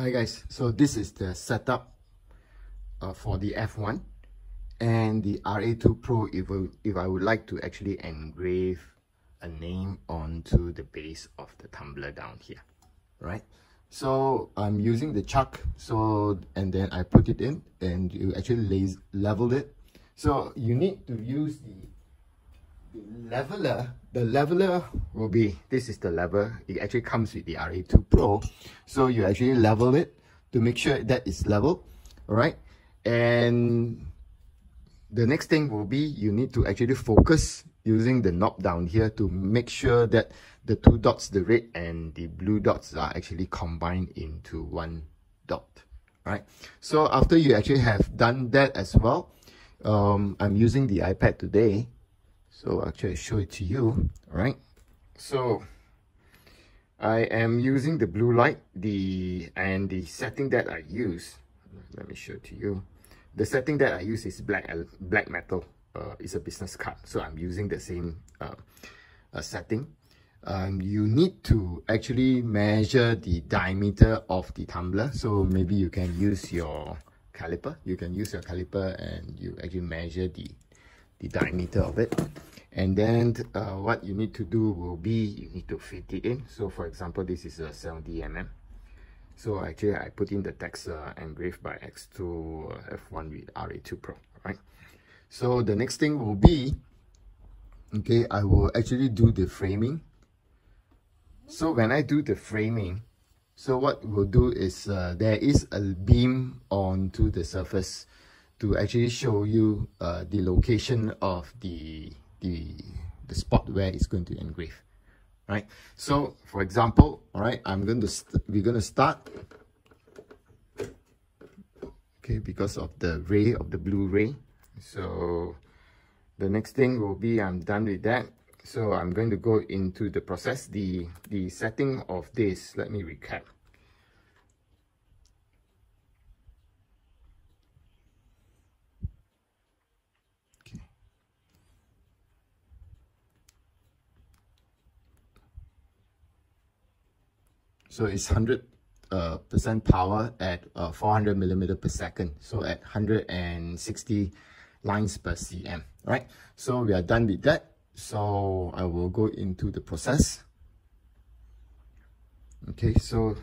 Hi guys, so this is the setup uh, for the F1 and the RA2 Pro if, I, if I would like to actually engrave a name onto the base of the tumbler down here, right? So I'm using the chuck, so and then I put it in and you actually level it. So you need to use the leveler, the leveler will be, this is the level, it actually comes with the RA2 Pro. So you actually level it to make sure that it's level, all right? And the next thing will be you need to actually focus using the knob down here to make sure that the two dots, the red and the blue dots are actually combined into one dot, right? So after you actually have done that as well, um, I'm using the iPad today so actually I show it to you, right? So I am using the blue light, the and the setting that I use. Let me show it to you. The setting that I use is black black metal. Uh, it's a business card, so I'm using the same uh, uh, setting. Um, you need to actually measure the diameter of the tumbler. So maybe you can use your caliper. You can use your caliper and you actually measure the the diameter of it. And then uh, what you need to do will be you need to fit it in. So for example this is a 70 mm so actually I put in the text uh, engraved by xTool uh, F1 with RA2 Pro right? So the next thing will be okay I will actually do the framing. So when I do the framing so what we'll do is uh, there is a beam onto the surface to actually show you uh, the location of the, the, the spot where it's going to engrave, right? So for example, all right, I'm going to, we're going to start, okay, because of the ray of the blue ray. So the next thing will be I'm done with that. So I'm going to go into the process, the, the setting of this. Let me recap. So it's 100 uh, percent power at uh, 400 millimeter per second. So at 160 lines per cm, right? So we are done with that. So I will go into the process. Okay, so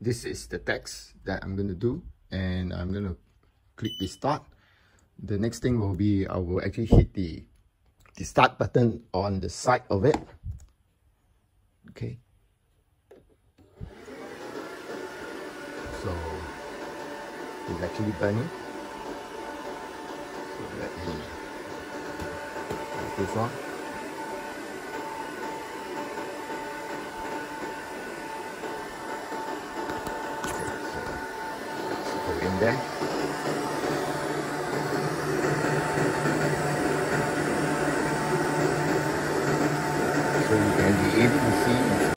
this is the text that I'm going to do and I'm going to click the start. The next thing will be I will actually hit the, the start button on the side of it. Okay, it's actually burning so let me this one